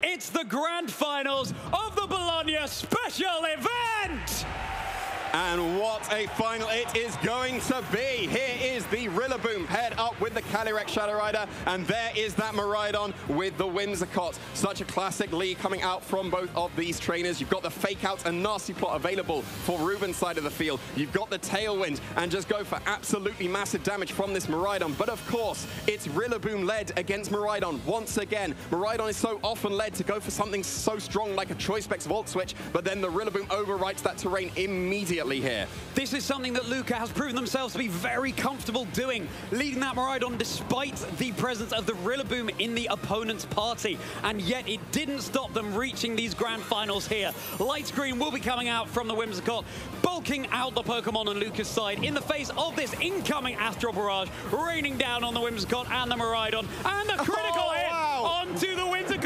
It's the grand finals of the Bologna special event! And what a final it is going to be. Here is the Rillaboom paired up with the Calyrex Shadow Rider, and there is that Miraidon with the Whimsicott. Such a classic lead coming out from both of these trainers. You've got the Fake Out and Nasty Plot available for Ruben's side of the field. You've got the Tailwind, and just go for absolutely massive damage from this Miraidon. But of course, it's Rillaboom led against Miraidon once again. Miraidon is so often led to go for something so strong like a Choice Specs Volt Switch, but then the Rillaboom overwrites that terrain immediately immediately here. This is something that Luca has proven themselves to be very comfortable doing, leading that Miraidon despite the presence of the Rillaboom in the opponent's party. And yet it didn't stop them reaching these grand finals here. Light Screen will be coming out from the Whimsicott, bulking out the Pokemon on Luca's side in the face of this incoming Astral Barrage, raining down on the Whimsicott and the Miraidon. And the critical oh, hit wow. onto the Whimsicott.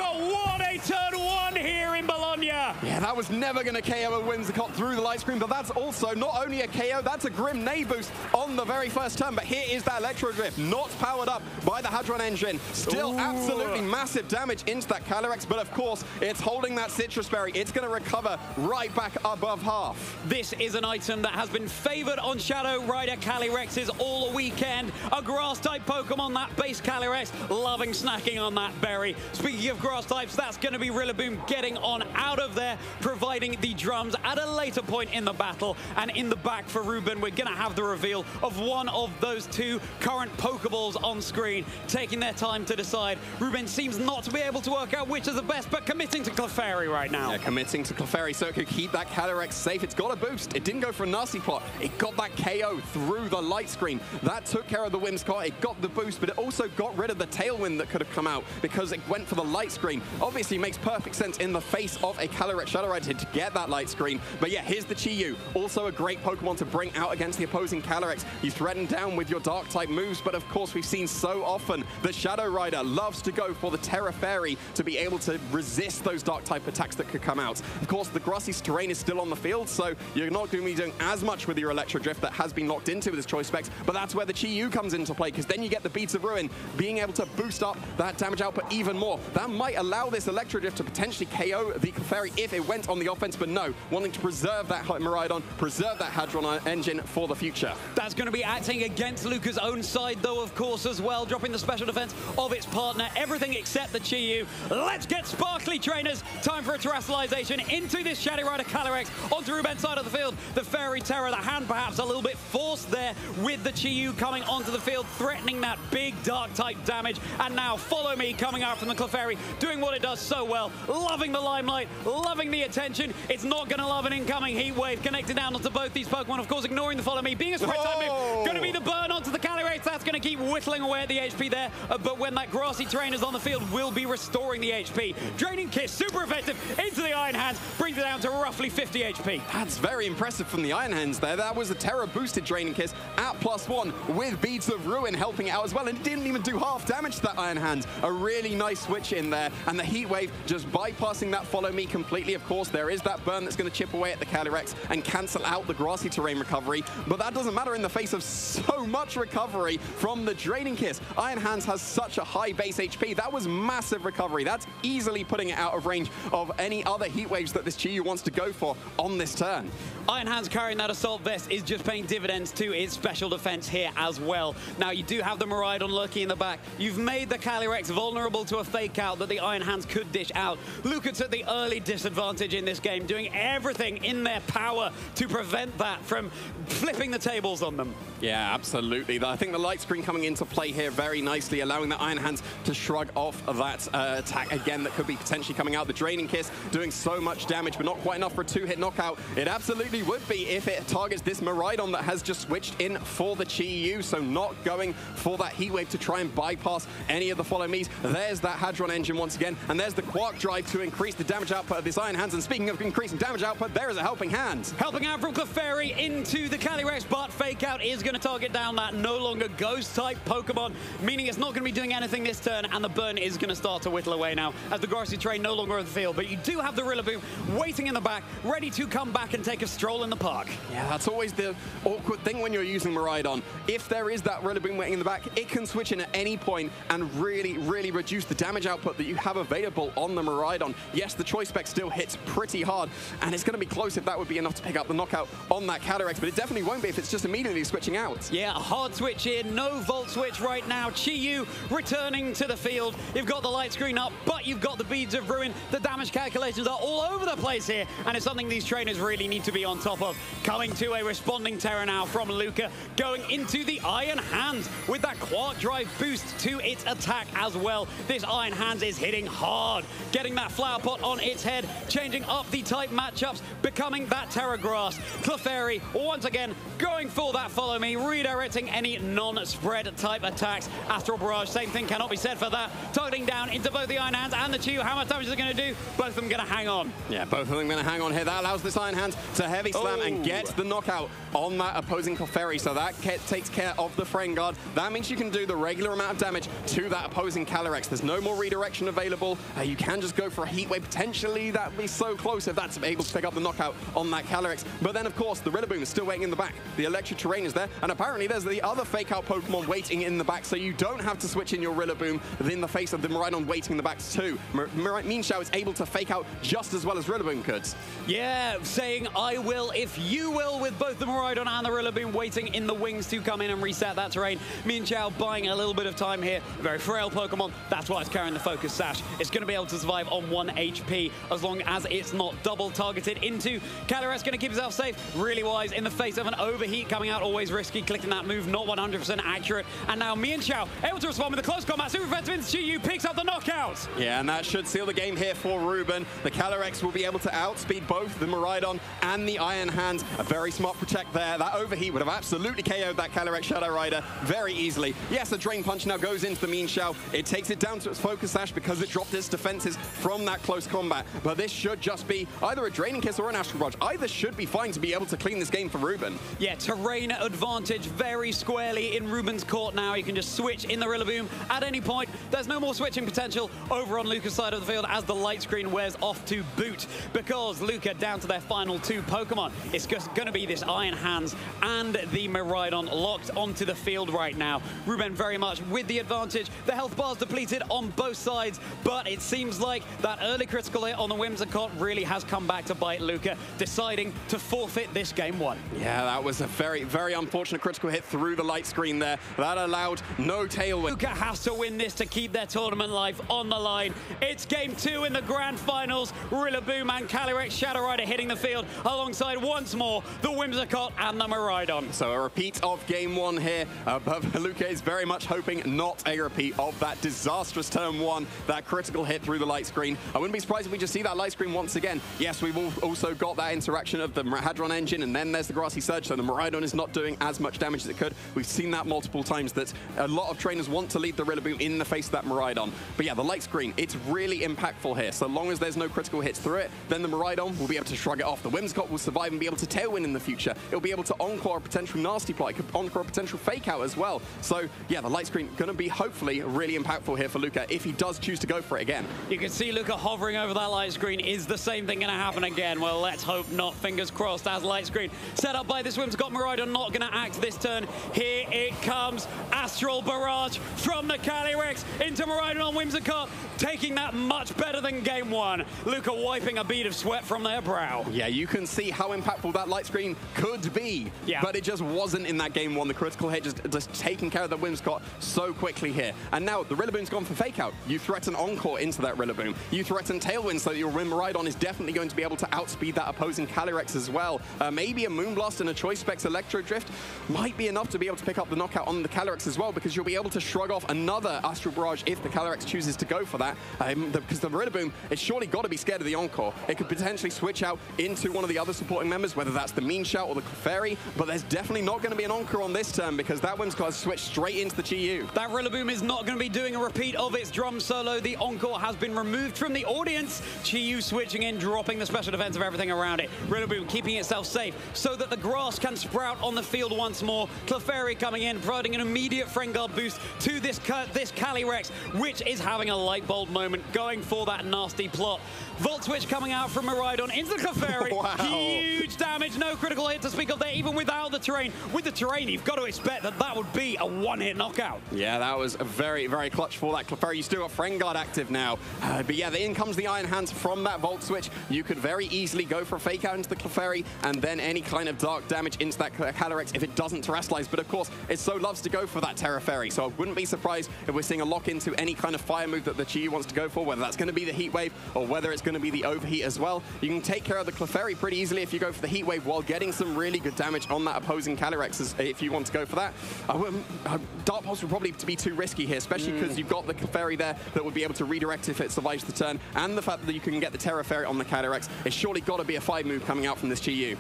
That was never going to KO a Whimsicott through the Light Screen, but that's also not only a KO, that's a Grim Neigh boost on the very first turn. But here is that Electro Drift, not powered up by the Hadron engine. Still Ooh. absolutely massive damage into that Calyrex, but of course, it's holding that Sitrus Berry. It's going to recover right back above half. This is an item that has been favored on Shadow Rider Calyrexes all weekend. A Grass-type Pokemon, that base Calyrex, loving snacking on that berry. Speaking of Grass types, that's going to be Rillaboom getting on out of there, providing the drums at a later point in the battle. And in the back for Ruben, we're going to have the reveal of one of those two current Pokeballs on screen, taking their time to decide. Ruben seems not to be able to work out which is the best, but committing to Clefairy right now. Yeah, committing to Clefairy so it could keep that Calyrex safe. It's got a boost. It didn't go for a nasty plot. It got that KO through the light screen. That took care of the Whimsicott. It got the boost, but it also got rid of the Tailwind that could have come out because it went for the light screen. Obviously makes perfect sense in the face of a Calyrex Shadow To get that light screen. But yeah, here's the Chi-Yu. Also a great Pokemon to bring out against the opposing Calyrex. You threaten down with your Dark type moves, but of course we've seen so often the Shadow Rider loves to go for the Tera Fairy to be able to resist those Dark type attacks that could come out. Of course, the grassy terrain is still on the field, so you're not going to be doing as much with your Electro Drift that has been locked into with his Choice Specs, but that's where the Chi-Yu comes into play, because then you get the Beads of Ruin being able to boost up that damage output even more. That might allow this Electro Drift to potentially KO the Clefairy if it went on the offense, but no, wanting to preserve that Miraidon, preserve that Hadron engine for the future. That's going to be acting against Luca's own side, though, of course, as well, dropping the special defense of its partner, everything except the Chi-Yu. Let's get sparkly, trainers. Time for a terastallization into this Shadow Rider Calyrex onto Ruben's side of the field. The Fairy Tera, the hand perhaps a little bit forced there with the Chi-Yu coming onto the field, threatening that big Dark-type damage. And now, follow me coming out from the Clefairy, doing what it does so well, loving the limelight, loving the attention. It's not going to love an incoming Heat Wave connected down onto both these Pokemon. Of course, ignoring the follow me, being a spread type move. Going to be oh. the burn onto the Calyrex. That's going to keep whittling away at the HP there. Uh, but when that grassy terrain is on the field, will be restoring the HP. Draining Kiss, super effective into the Iron Hands, brings it down to roughly 50 HP. That's very impressive from the Iron Hands there. That was a Tera boosted Draining Kiss at plus one with Beads of Ruin helping out as well. And it didn't even do half damage to that Iron Hands. A really nice switch in there. And the Heat Wave just bypassing that follow me completely. Of course, there is that burn that's going to chip away at the Calyrex and cancel out the grassy terrain recovery. But that doesn't matter in the face of so much recovery from the Draining Kiss. Iron Hands has such a high base HP. That was massive recovery. That's easily putting it out of range of any other Heat Waves that this Chi-Yu wants to go for on this turn. Iron Hands carrying that Assault Vest is just paying dividends to its special defense here as well. Now, you do have the Miraidon lurking in the back. You've made the Calyrex vulnerable to a fake out that the Iron Hands could dish out. Luca at the early disadvantage in this game, doing everything in their power to prevent that from flipping the tables on them. Yeah, absolutely. I think the light screen coming into play here very nicely, allowing the Iron Hands to shrug off that uh, attack again that could be potentially coming out. The Draining Kiss doing so much damage, but not quite enough for a two-hit knockout. It absolutely would be if it targets this Miraidon that has just switched in for the Chi-Yu, so not going for that Heat Wave to try and bypass any of the Follow Me's. There's that Hadron engine once again, and there's the Quark Drive to increase the damage output of this Iron Hands. And speaking of increasing damage output, there is a Helping Hand. Helping out from Clefairy into the Calyrex, but Fake Out is going to target down that no longer longer ghost-type Pokemon, meaning it's not going to be doing anything this turn, and the burn is going to start to whittle away now as the Grassy Terrain no longer on the field. But you do have the Rillaboom waiting in the back, ready to come back and take a stroll in the park. Yeah, that's always the awkward thing when you're using Miraidon. If there is that Rillaboom waiting in the back, it can switch in at any point and really, really reduce the damage output that you have available on the Miraidon. Yes, the Choice Spec still hits pretty hard, and it's going to be close if that would be enough to pick up the knockout on that Calyrex, but it definitely won't be if it's just immediately switching out. Yeah, a hard switch here, no Volt Switch right now. Chi-Yu returning to the field. You've got the light screen up, but you've got the Beads of Ruin. The damage calculations are all over the place here, and it's something these trainers really need to be on top of. Coming to a responding Tera now from Luca, going into the Iron Hands with that Quark Drive boost to its attack as well. This Iron Hands is hitting hard, getting that Flower Pot on its head, changing up the type matchups, becoming that Tera Grass. Clefairy, once again, going for that follow me, redirecting any non-spread type attacks. Astral Barrage, same thing cannot be said for that. Targeting down into both the Iron Hands and the Chew. How much damage is it going to do? Both of them going to hang on. Yeah, both of them going to hang on here. That allows this Iron Hand to heavy slam oh. and get the knockout on that opposing Clefairy. So that takes care of the Friend Guard. That means you can do the regular amount of damage to that opposing Calyrex. There's no more redirection available. Uh, you can just go for a Heat Wave. Potentially, that'd be so close if that's able to pick up the knockout on that Calyrex. But then, of course, the Rillaboom is still waiting in the back. The Electric Terrain is there. And apparently, there's the other Fake Out Pokemon waiting in the back. So you don't have to switch in your Rillaboom in the face of the Miraidon waiting in the back too. Mir Mienshao is able to fake out just as well as Rillaboom could. Yeah, saying I will if you will with both the Miraidon and the Rillaboom waiting in the wings to come in and reset that terrain. Mienshao buying a little bit of time here. Very frail Pokemon. That's why it's carrying the Focus Sash. It's going to be able to survive on 1 HP as long as it's not double targeted into. Calyrex going to keep himself safe. Really wise in the face of an overheat coming out. Always risky. Clicking that move. Not 100% accurate. And now Mienshao able to respond with a close combat. Super into Chi-Yu picks up the knockout. Yeah, and that should seal the game here for Ruben. The Calyrex will be able to outspeed both the Miraidon and the Iron Hands. A very smart protect there. That overheat would have absolutely KO'd that Calyrex Shadow Rider very easily. Yes, a Drain Punch now goes into the Mienshao. It takes it down to its Focus Sash because it dropped its defenses from that close combat. But this should just be either a Draining Kiss or an Astral Barrage. Either should be fine to be able to clean this game for Ruben. Yeah, terrain advantage very squarely in Ruben's court now. You can just switch in the Rillaboom at any point. There's no more switching potential over on Luca's side of the field as the light screen wears off to boot because Luca down to their final two Pokemon. It's just going to be this Iron Hands and the Miraidon locked onto the field right now. Ruben very much with the advantage. The health bar's depleted on both sides, but it seems like that early critical hit on the Whimsicott really has come back to bite Luca, deciding to forfeit this game one. Yeah, that was a very, very unfortunate critical hit through the light screen there. That allowed no tailwind. Luca has to win this to keep their tournament life on the line. It's game two in the grand finals. Rillaboom and Calyrex Shadow Rider hitting the field alongside once more the Whimsicott and the Miraidon. So a repeat of game one here, uh, but Luca is very much hoping not a repeat of that disastrous turn one, that critical hit through the light screen. I wouldn't be surprised if we just see that light screen once again. Yes, we've also got that interaction of the Hadron engine, and then there's the Grassy Surge, so the Miraidon is not doing as much damage as it could. We've seen that multiple times, that a lot of trainers want to lead the Rillaboom in the face of that Miraidon. But yeah, the light screen, it's really impactful here. So long as there's no critical hits through it, then the Miraidon will be able to shrug it off. The Whimsicott will survive and be able to Tailwind in the future. It'll be able to Encore a potential Nasty Plot. It could Encore a potential Fake Out as well. So yeah, the light screen going to be hopefully really impactful here for Luca if he does choose to go for it again. You can see Luca hovering over that light screen. Is the same thing going to happen again? Well, let's hope not. Fingers crossed as light screen set up by this Whimsicott Miraidon not going to act this turn. Here it comes. Astral Barrage from the Calyrex into Miraidon on Whimsicott, taking that much better than game one. Luca wiping a bead of sweat from their brow. Yeah, you can see how impactful that light screen could be, yeah. but it just wasn't in that game one. The critical hit just, just taking care of the Whimsicott so quickly here. And now the Rillaboom's gone for Fake Out. You threaten Encore into that Rillaboom. You threaten Tailwind so that your Miraidon is definitely going to be able to outspeed that opposing Calyrex as well. Uh, maybe a Moonblast and a Choice Specs Electro Drift might be enough to be able to pick up the knockout on the Calyrex as well because you'll be able to shrug off another Astral Barrage if the Calyrex chooses to go for that. Um, the, because the Rillaboom, it's surely got to be scared of the Encore. It could potentially switch out into one of the other supporting members, whether that's the Mienshao or the Clefairy, but there's definitely not going to be an Encore on this turn because that one's got to switch straight into the Chi-Yu. That Rillaboom is not going to be doing a repeat of its drum solo. The Encore has been removed from the audience. Chi-Yu switching in, dropping the special defense of everything around it. Rillaboom keeping itself safe so that the grass can sprout on the field once more. Clefairy coming coming in, providing an immediate Guard boost to this this Calyrex, which is having a light bulb moment, going for that nasty plot. Volt Switch coming out from Miraidon into the Clefairy. wow. Huge damage, no critical hit to speak of there, even without the terrain. With the terrain, you've got to expect that that would be a one-hit knockout. Yeah, that was a very, very clutch for that Clefairy. You still got Friend active now. Uh, but yeah, in comes the Iron Hands from that Volt Switch. You could very easily go for a fake out into the Clefairy and then any kind of dark damage into that Calyrex if it doesn't terastallize. But of course, it so loves to go for that Tera Fairy. So I wouldn't be surprised if we're seeing a lock into any kind of fire move that the Chi wants to go for, whether that's going to be the Heat Wave or whether it's going to be the Overheat as well. You can take care of the Clefairy pretty easily if you go for the Heat Wave while getting some really good damage on that opposing Calyrex if you want to go for that. Uh, Dark Pulse would probably be too risky here, especially because mm. you've got the Clefairy there that would be able to redirect if it survives the turn, and the fact that you can get the Tera Fairy on the Calyrex. It's surely got to be a five move coming out from this Chi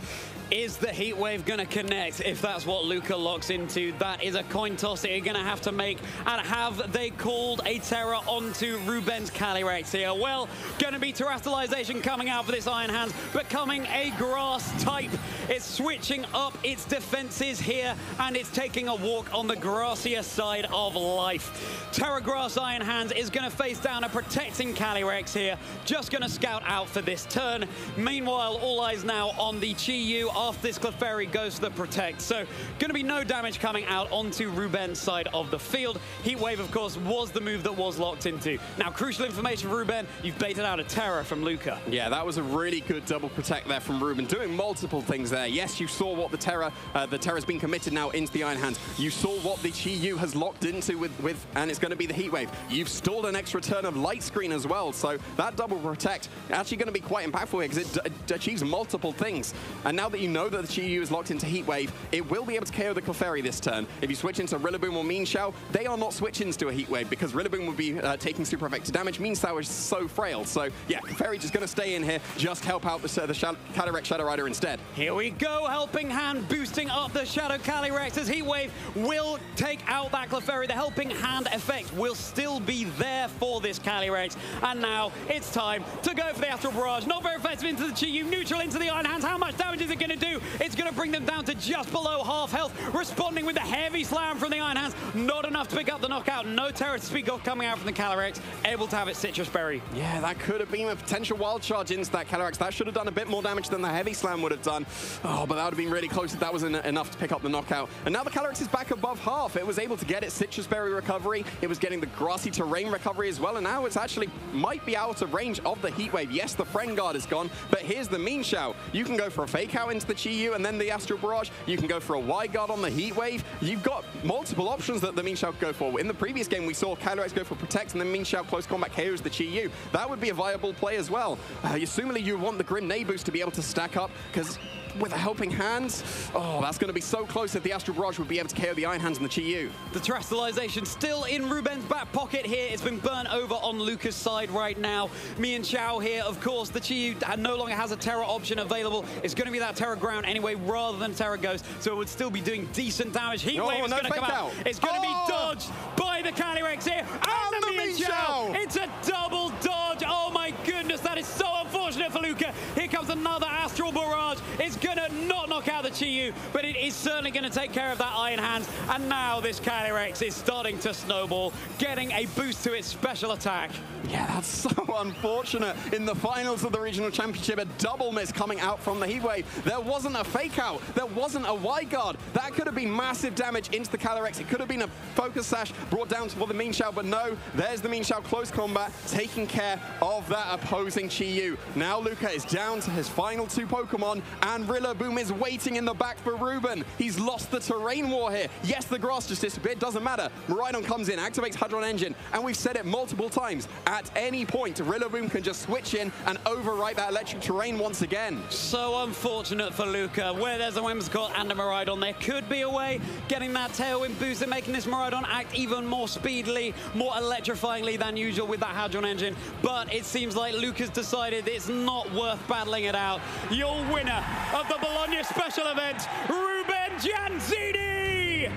Is the Heat Wave going to connect if that's what Luca locks into? That is a coin toss that you're going to have to make. And have they called a Tera onto Ruben's Calyrex here? Well, going to be Terastallization coming out for this Iron Hands, becoming a Grass type. It's switching up its defenses here, and it's taking a walk on the grassier side of life. Tera Grass Iron Hands is going to face down a protecting Calyrex here, just going to scout out for this turn. Meanwhile, all eyes now on the Chi-Yu after this Clefairy goes to the Protect. So going to be no damage coming out onto Ruben's side of the field. Heat Wave, of course, was the move that was locked into. Now, crucial information for Ruben, you've baited out a tera from Luca. Yeah, that was a really good double Protect there from Ruben, doing multiple things there. Yes, you saw what the tera, uh, the tera's been committed now into the Iron Hands. You saw what the Chi-Yu has locked into with, with, and it's going to be the Heat Wave. You've stalled an extra turn of Light Screen as well, so that double Protect actually going to be quite impactful here because it, achieves multiple things. And now that you know that the Chi-Yu is locked into Heat Wave, it will be able to KO the Clefairy this turn. If you switch into Rillaboom or Mienshao, they are not switch-ins to a Heat Wave because Rillaboom will be uh, taking super effective damage. Mienshao is so frail. So yeah, Clefairy just going to stay in here, just help out the, uh, the Calyrex Shadow Rider instead. Here we go, Helping Hand boosting up the Shadow Calyrex as Heat Wave will take out that Clefairy. The Helping Hand effect will still be there for this Calyrex. And now it's time to go for the Astral Barrage. Not very effective into the Chi-Yu, neutral into the Iron Hands. How much damage is it going to do? It's going to bring them down to just below half health. Responding with the heavy slam from the Iron Hands. Not enough to pick up the knockout. No Tera to speak of coming out from the Calyrex. Able to have it Sitrus Berry. Yeah, that could have been a potential wild charge into that Calyrex. That should have done a bit more damage than the heavy slam would have done. Oh, but that would have been really close if that was enough to pick up the knockout. And now the Calyrex is back above half. It was able to get its Sitrus Berry recovery. It was getting the grassy terrain recovery as well. And now it's actually might be out of range of the Heat Wave. Yes, the Friend Guard is gone, but here's the Mienshao. You can go for a fake out into the Chi-Yu and then the Astral Barrage. You can go for a wide guard on the Heat Wave. You've got multiple options that the Mienshao could go for. In the previous game, we saw Calyrex go for Protect and then Mienshao close combat KOs the Chi-Yu. That would be a viable play as well. Uh, assumingly, you want the Grim Neigh boost to be able to stack up because with a helping hand. Oh, that's going to be so close if the Astral Barrage would be able to KO the Iron Hands and the Chi-Yu. The Terastallization still in Ruben's back pocket here. It's been burnt over on Luca's side right now. Mienshao here, of course, the Chi-Yu no longer has a Tera option available. It's going to be that Tera Ground anyway rather than Tera Ghost, so it would still be doing decent damage. Heat Wave is no going to come out. out. It's going to oh. be dodged by the Calyrex here. And, and the, the. It's a double dodge. Oh my goodness, that is so unfortunate for Luca. Here comes another Astral Barrage. It's going to not knock out the Chi-Yu, but it is certainly going to take care of that Iron Hands. And now this Calyrex is starting to snowball, getting a boost to its special attack. Yeah, that's so unfortunate. In the finals of the Regional Championship, a double miss coming out from the Heatwave. There wasn't a fake out. There wasn't a wide guard. That could have been massive damage into the Calyrex. It could have been a focus sash brought down for the Mienshao, but no, there's the Mienshao close combat, taking care of that opposing Chi-Yu. Now Luca is down to his final two Pokemon, and Rillaboom is waiting in the back for Ruben. He's lost the terrain war here. Yes, the grass just disappeared, doesn't matter. Miraidon comes in, activates Hadron Engine, and we've said it multiple times. At any point, Rillaboom can just switch in and overwrite that electric terrain once again. So unfortunate for Luca. Where there's a Whimsicott and a Miraidon, there could be a way getting that tailwind boost and making this Miraidon act even more speedily, more electrifyingly than usual with that Hadron Engine. But it seems like Luca's decided it's not worth battling it out. Your winner of the Bologna special event, Ruben Gianzini!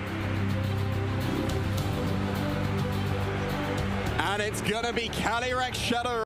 And it's gonna be Calyrex Shadow